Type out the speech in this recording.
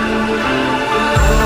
Música